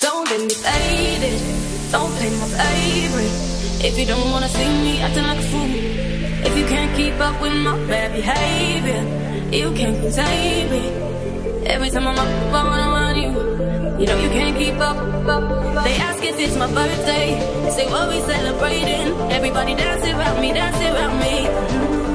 Don't let me faded. Don't play my favorite. If you don't wanna see me acting like a fool, if you can't keep up with my bad behavior, you can't contain me. Every time I'm up, I wanna run you. You know you can't keep up. They ask if it's my birthday. They say what we celebrating. Everybody dancing around me, dancing around me.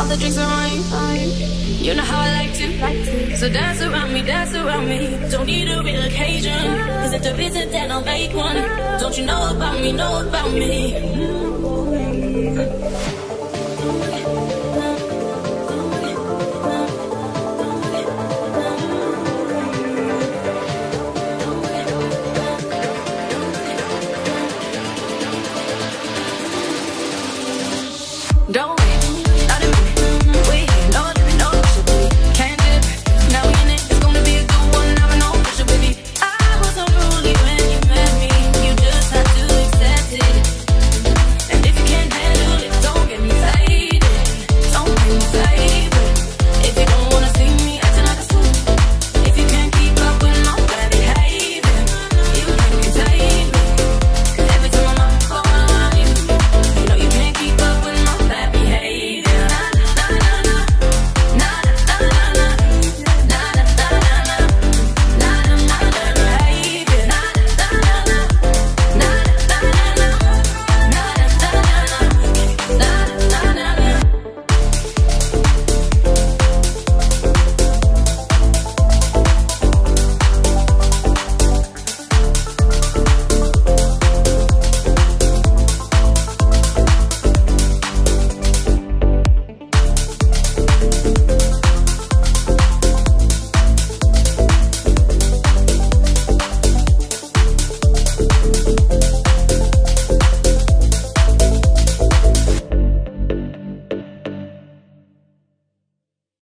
All the drinks are on you. You. Know how I like to, like to. So dance around me, dance around me. Don't need a real occasion. Cause if there isn't, then I'll make one. Don't you know about me, know about me?